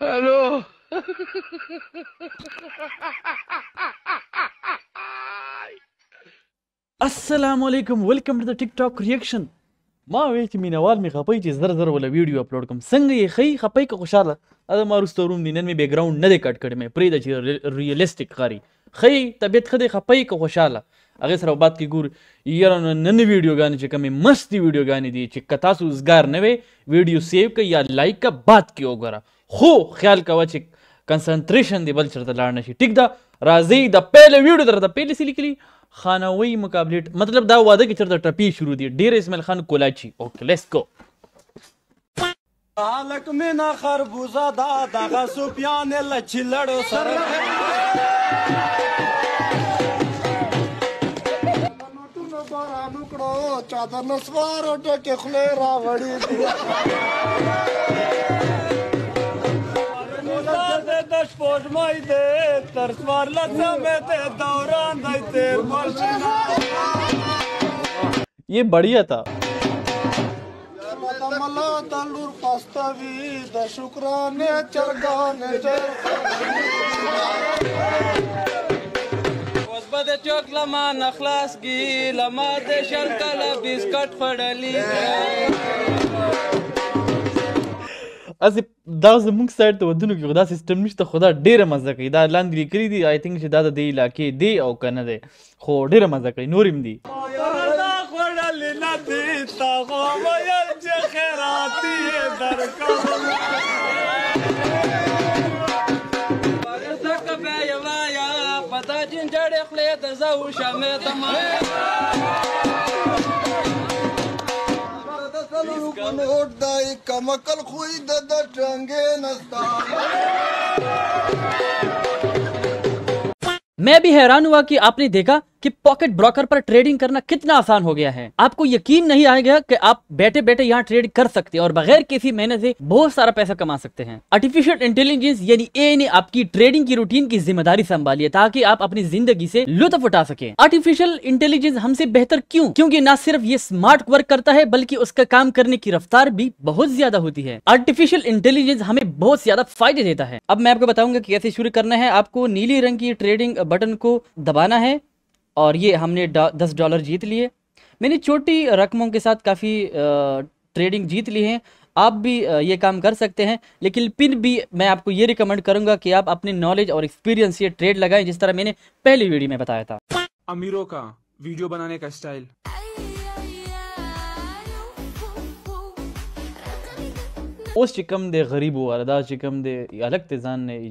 الو السلام علیکم ویلکم ټو د ټیک ټاک ریاکشن ما وی چې مینوال می خپای چې زر زر ولا ویډیو اپلوډ کوم څنګه یې خی خپای که خوشاله دا ما روسته روم دي نن می بیک ګراوند نه دی کټ کړی مې پرې د چې ریلیسټیک خاري ښه یی طبیعت ښه دی خپه یی که خوشحاله هغه سره بعد کې ګور یره نو نن ویډیوګانې چې کومې مستې ویډیوګانې دي چې که تاسو زګار نه وي ویډیو سیو که یا لایک که بعد کې وګوره خو خیال کوه چې کنسنټریشن دی بل چرته لاړ نشي ټیک ده راځي د پیل ویډیو درته پیل سلی کلی خانوي مقابلټ مطلب دا واده کې چرته ټپی شروع دي ډیر اسماعیل خان کولاچی اوکې لیټس ګو هلک مې نه خربوزه دا دغه سوپیان له چیلړو سره باران وکړو چا د نسوارو ډکې خولې راوړې د سپوږمۍ دی تر څوارلسمې دی دوران دی تېر یې بړیا تا ملا د لور پاستوي د شکرانه چرګان چر د چوک لما نخلاص کی لما د شل کله بسکټ فړلی اسی دا زموږ سایډ ته ودونو کې خدا سیستم نشته خدا ډیره مزه کوي دا لاندې لیکلي دي آی تھنک چې دا د دې علاقې دی او که نه دی خو ډیره مزه کوي نور هم دي پتا جن جړې خلې د زو شمه تمه उठदाई कमकल खुई ददा टंगे नस्ता मैं भी हैरान हुआ कि आपने देखा कि पॉकेट ब्रोकर पर ट्रेडिंग करना कितना आसान हो गया है आपको यकीन नहीं आएगा कि आप बैठे बैठे यहाँ ट्रेड कर सकते हैं और बगैर किसी मेहनत से बहुत सारा पैसा कमा सकते हैं आर्टिफिशियल इंटेलिजेंस यानी ए ने आपकी ट्रेडिंग की रूटीन की जिम्मेदारी संभाली है ताकि आप अपनी जिंदगी से लुत्फ उठा सके आर्टिफिशियल इंटेलिजेंस हमसे बेहतर क्यूँ क्यूँकी न सिर्फ ये स्मार्ट वर्क करता है बल्कि उसका काम करने की रफ्तार भी बहुत ज्यादा होती है आर्टिफिशियल इंटेलिजेंस हमें बहुत ज्यादा फायदे देता है अब मैं आपको बताऊंगा कैसे शुरू करना है आपको नीले रंग की ट्रेडिंग बटन को दबाना है और ये हमने दस डॉलर जीत लिए मैंने छोटी रकमों के साथ काफ़ी ट्रेडिंग जीत ली है आप भी ये काम कर सकते हैं लेकिन पिन भी मैं आपको ये रिकमेंड करूंगा कि आप अपने नॉलेज और एक्सपीरियंस ये ट्रेड लगाएं जिस तरह मैंने पहली वीडियो में बताया था अमीरों का वीडियो बनाने का स्टाइल उस चिकम दे गरीब हुआ चिकम दे अलग तेजान ने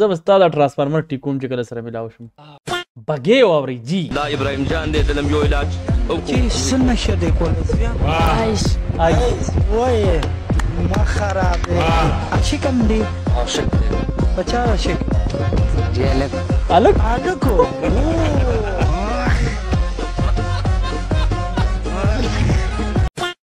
زه به ستا دا ټرانسفارمر ټیکوم چې کله سره ملاو شم بګې واورئ جی دا ابراهیم جان دی دلم یو علاج چې څه نشه دی کولی آیس آیس وایې ما خراب دی عاشق هم دی عاشق دی په چا عاشق دی هلک هلک هلک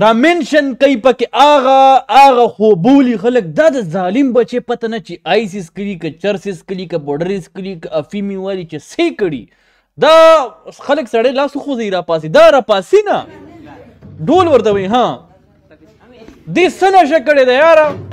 را منشن کوي پکې آغا آغا خو بولی خلک دا د ظالم بچي پته نه چې آیسیس کلی که چرسیس کلی که بورډریس کلی که افیمی والی چې سې کړي دا خلک سړی لاس خو زی را پاسي دا را پاسي نه ډول ورته وي ها دې سنه شکړې ده یاره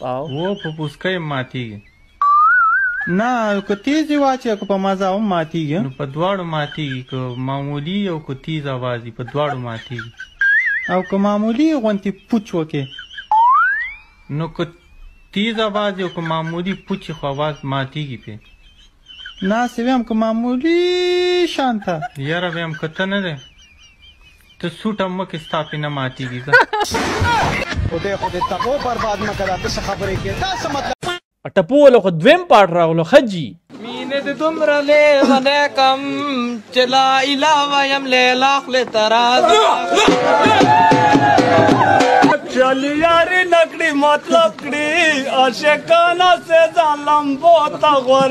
او. و په پوسکه يم ماتيږي. نه که تيزي واچي او که په مزه هم ماتيږي. نو په دواړو ماتيږي که معمولي او که تيز اواز وي په دواړو ماتيږي. او که معمولي غونتي پوچ وکي. نو که تيز اواز وي او که معمولي پوچ وي خو اواز ماتيږي پي. ناسي ويم که معمولي شانته. يره ويم که ته نه دی. ته سوټه مه کې ستا پې نه ماتېږي ځه. خدای خو دې تبو برباد مه که دا ته څه خبرې کې دا څه مطلب. په ټپو والو خو دویم پارټ راغلو ښه جی. مینه دې دومره لیونی کړم چې لا اله وایم لیلا خولې ته راځه. چلی یاری نکړي مطلب کړي عاشقان سه ظالم بوت غور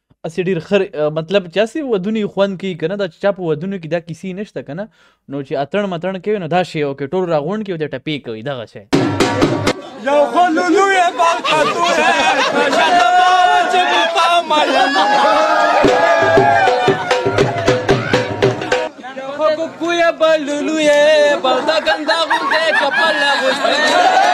اسی ډیر خر مطلب چې اسی ودونی خوند کی کنه دا چا په ودونو کې دا کیسی نشته کنه نو چې اتړ متړ کوي نو دا شی او کې ټول راغون کې د ټپی کوي دغه شی یو غلو لوی برکت وې ژوند ما چې تا ما خو کوی بللو یې بل دا ګنده غوندې کپل غوندې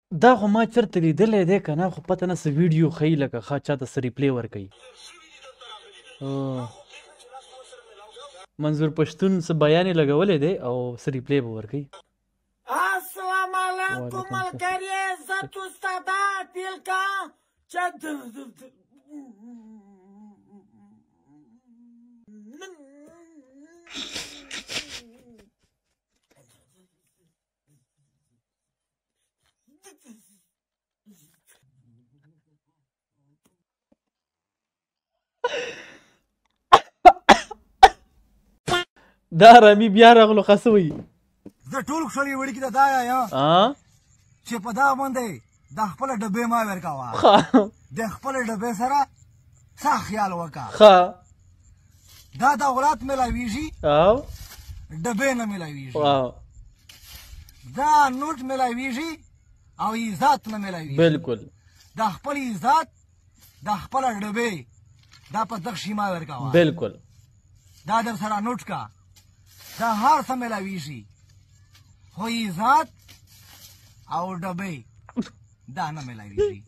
دا خو ما چرته لیدلی دی کنه خو پته نه څه ویډیو ښیي لکه ښه چاته څه ریپلی ورکوي منظور پښتون څه بیان یې لګولی دی او څه ریپلی به ورکوي اسلام علیکم ملګری عزت استاده اپیل کا چا دا رمی بیا راغلو خسوي زه ټول خړې وړي کې دا یا ها چې په دا باندې د خپل ډبې ما ور کاوه خا د خپل ډبې سره څه خیال وکا خا دا د اولاد ملاویږي او ډبې نه ملاویږي او دا نوټ ملاویږي او عزت نه ملاویږي بالکل د خپل عزت دا خپل ډبه دا په دغه شیما ورکاوه بالکل دا در سره نوټ کا دا هر څه ملاوي شي خو عزت او ډبه دا نه ملاوي شي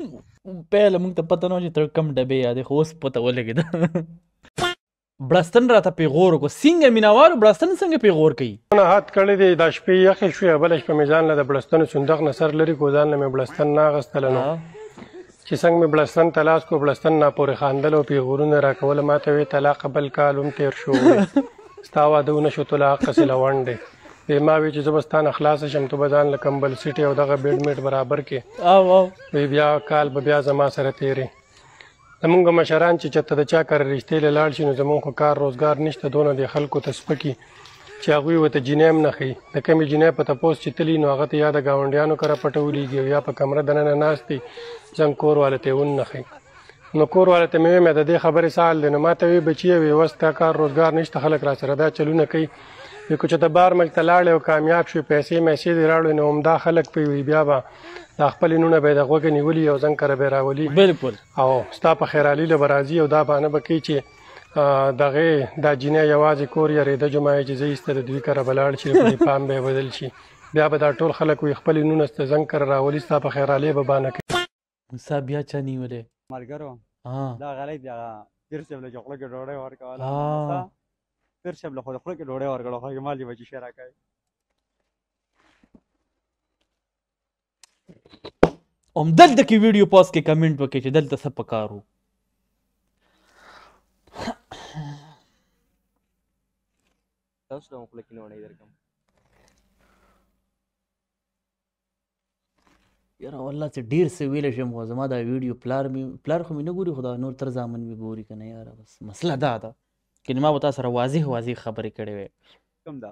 پهله موږ ته پته نه چې تر کم ډبه یادې خو اوس پته ولګېده بړستن راته پیغور کو سنګه مینوالو بړستن څنګه پیغور کوي نه هات کړی دی دا شپې یخې شوې بل شپه مې ځان له د بړستنو صندوق نه سر لري کو ځان نه مې بړستن نه اغستل نو چې څنګه مې بړستن ته لاس کو بړستن نه پورې خاندل او پیغورونه راکول ماته وی طلاق بل کال هم تیر شو ستا واده ونه شو طلاق سې لوان دی د ما وی چې زبستان اخلاص شم ته بزان لکم بل سټي او دغه بیډ میټ برابر کې او او بیا کال به بیا زما سره تیرې زمونږ مشران چې چرته د چا کره رشتې له لاړ شي نو زمونږ خو کار روزګار نشته دونه د خلکو ته سپکي چې هغوی ورته جینۍ هم نه ښیي د کومې جینۍ په تپوس چې تلي نو هغه ته یا د ګاونډیانو کره پټولیږي او یا په کمره دننه ناست دی زنګ کور والا ته یې ونه ښیي نو کور والا ته مې ویم د دې خبرې څه حال دی نو ما ته وی بچیه وی اوس تا کار روزګار نشته خلک را سره دا چلونه کوي وی که چېرته بهر ملک ته لاړې او کامیاب شوې پیسې میسې دې راوړې نو همدا خلک پرې وي بیا به دا خپل نونه به د غوګه نیولي او زنګ کر به راولي بالکل او ستا په خیرالي له برازي او دا باندې بکی چې دغه دا جنې یوازې کور یا ریده جمعه چې زه ایسته د دوی کر بلاړ شي په پام به بدل شي بیا به دا ټول خلک وي خپل نونه ست زنګ کر راولي ستا په خیرالي به باندې کوي موسی بیا چا نیولې ملګرو دا غلې بیا پیر صاحب له خپل کې ډوړې ورکواله پیر صاحب له خپل کې ډوړې ورکړه خو یې مالي بچی شرا کوي هم دلته کې ویډیو پاس کې کمنټ وکړي چې دلته څه پکارو تاسو ته خپل کې نه ونی درکم یاره والله چې ډیر څه ویل شم خو زما دا ویډیو پلار می پلار خو می نه ګوري خدا نور تر ځامن می ګوري کنه یاره بس مسله دا ده کله ما وتا سره واضح واضح خبرې کړې وې کوم دا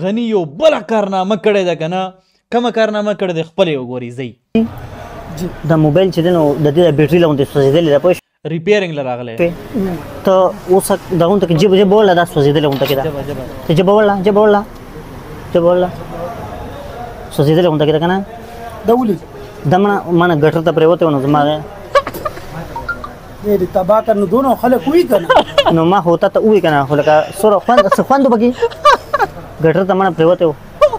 غنی یو بل کارنامه کړی ده کنه کوم کارنامه کړی ده خپل یو ګوري زی دا موبایل چې دنو د دې بیټری لوندې سوزیدل را پوه ریپیرینګ لراغله ته اوس دا غونډه کې جيب جيب ولا دا سوزیدل غونډه کې دا ته جيب ولا جيب ولا جيب ولا سوزیدل غونډه کې دا کنه دا ولي دمنه منه ګټر ته پریوته ونه زما دې دې تبا کړ نو دونو خلک وی کنه نو ما هوتا ته وی کنه خلک سره خوند څه خوند بګي ګټر ته منه پریوته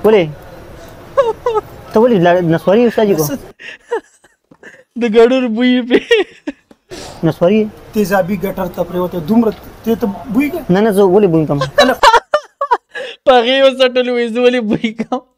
ولې ته ولې نسواری استاد کو د ګړور بوی په نسواری تیزابی ګټر ته پریوته دومره ته ته بوی نه نه زه ولې بوی کوم پغه وسټلو زه ولې بوی کوم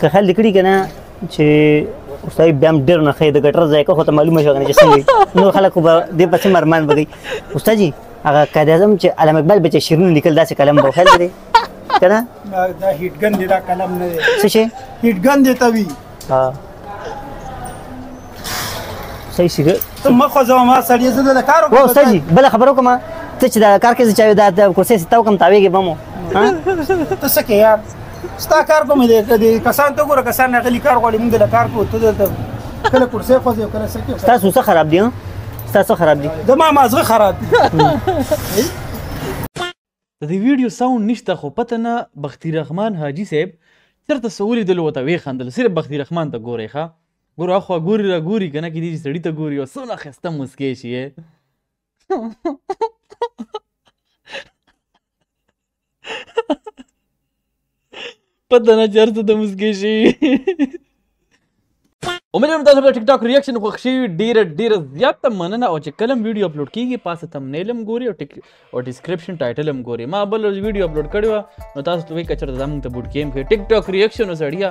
ته خیال دې کړي که نه چې استاد بیا هم ډېر نه ښه د ګټر ځای که خو ته معلومه شوه که نه چې څنګه نور خلک خو به دې پسې مرمان به کوي استاد جي هغه قائد اعظم چې علامه اقبال به چې شعرونه لیکل داسې قلم به خیال دی که نه دا هیټګن دی دا قلم نه دی څه شی هیټګن دی ته وي صحیح شي ته مخ خو ځو ما سړی زده د کارو کوم څه جی بل خبرو کوم ته چې دا کار کې چا دا کرسي ستاو کوم تاویږي بمو ته څه کې یار ستا کار کوم دی کدي کسان ته ګوره کسان نه غلي کار غوړي موږ د کار کو ته دلته کله کرسي خو ځو کله سکه تاسو څه خراب دي تاسو خراب دي د ما مازغه خراب دي د دې ویډیو ساوند نشته خو پته نه بختی رحمان حاجی صاحب چرته سولی دل وته وی خندل صرف بختی رحمان ته ګوري ښا ګور اخو ګوري را ګوري کنه کې دې سړی ته ګوري او سونه خسته مسکې شي پته نه چرته د مسکې شي امید لرم تاسو د ټیک ټاک ریاکشن خوښ شي ډیره ډیره زیاته مننه او چې کلم ویډیو اپلوډ کیږي پاسه تمنیل هم ګوري او ټیک او ډیسکرپشن ټایټل هم ګوري ما بل ویډیو اپلوډ کړی و نو تاسو ته وایي کچر زموږ ته بوټ کیم کې ټیک ټاک ریاکشن وسړیا